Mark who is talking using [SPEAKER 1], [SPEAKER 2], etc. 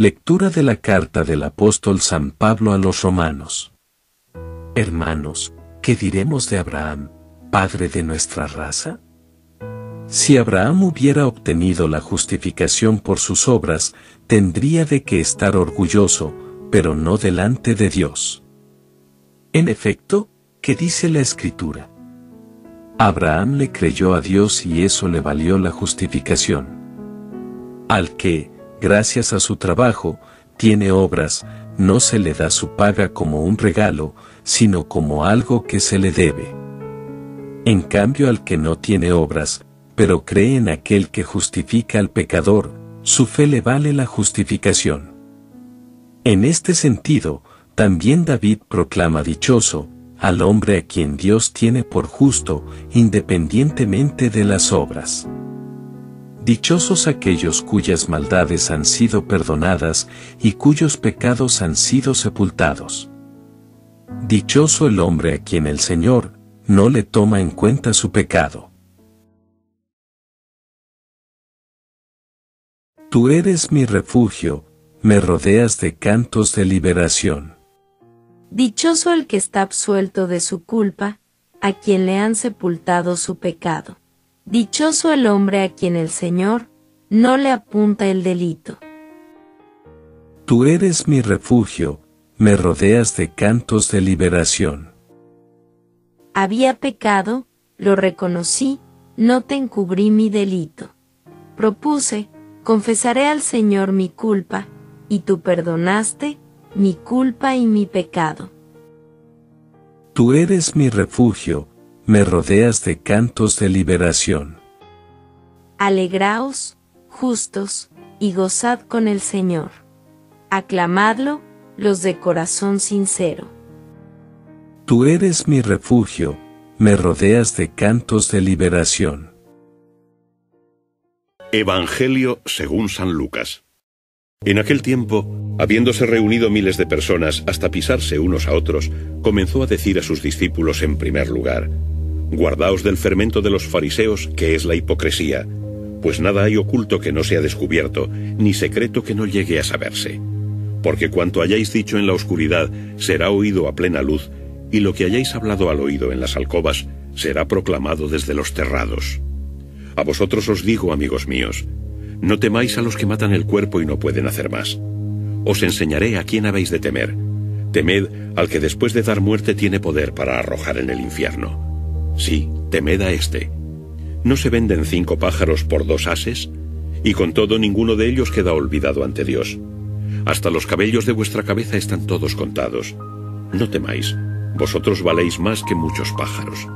[SPEAKER 1] Lectura de la carta del apóstol San Pablo a los romanos. Hermanos, ¿qué diremos de Abraham, padre de nuestra raza? Si Abraham hubiera obtenido la justificación por sus obras, tendría de que estar orgulloso, pero no delante de Dios. En efecto, ¿qué dice la Escritura? Abraham le creyó a Dios y eso le valió la justificación. Al que, gracias a su trabajo, tiene obras, no se le da su paga como un regalo, sino como algo que se le debe. En cambio al que no tiene obras, pero cree en aquel que justifica al pecador, su fe le vale la justificación. En este sentido, también David proclama dichoso, al hombre a quien Dios tiene por justo, independientemente de las obras. Dichosos aquellos cuyas maldades han sido perdonadas y cuyos pecados han sido sepultados. Dichoso el hombre a quien el Señor no le toma en cuenta su pecado. Tú eres mi refugio, me rodeas de cantos de liberación.
[SPEAKER 2] Dichoso el que está absuelto de su culpa, a quien le han sepultado su pecado. Dichoso el hombre a quien el Señor no le apunta el delito.
[SPEAKER 1] Tú eres mi refugio, me rodeas de cantos de liberación.
[SPEAKER 2] Había pecado, lo reconocí, no te encubrí mi delito. Propuse, confesaré al Señor mi culpa, y tú perdonaste, mi culpa y mi pecado.
[SPEAKER 1] Tú eres mi refugio, me rodeas de cantos de liberación.
[SPEAKER 2] Alegraos, justos, y gozad con el Señor. Aclamadlo, los de corazón sincero.
[SPEAKER 1] Tú eres mi refugio, me rodeas de cantos de liberación.
[SPEAKER 3] Evangelio según San Lucas. En aquel tiempo, habiéndose reunido miles de personas hasta pisarse unos a otros, comenzó a decir a sus discípulos en primer lugar, Guardaos del fermento de los fariseos, que es la hipocresía, pues nada hay oculto que no sea descubierto, ni secreto que no llegue a saberse. Porque cuanto hayáis dicho en la oscuridad será oído a plena luz, y lo que hayáis hablado al oído en las alcobas será proclamado desde los terrados. A vosotros os digo, amigos míos, no temáis a los que matan el cuerpo y no pueden hacer más. Os enseñaré a quién habéis de temer. Temed al que después de dar muerte tiene poder para arrojar en el infierno. Sí, temed a éste. ¿No se venden cinco pájaros por dos ases? Y con todo ninguno de ellos queda olvidado ante Dios. Hasta los cabellos de vuestra cabeza están todos contados. No temáis, vosotros valéis más que muchos pájaros.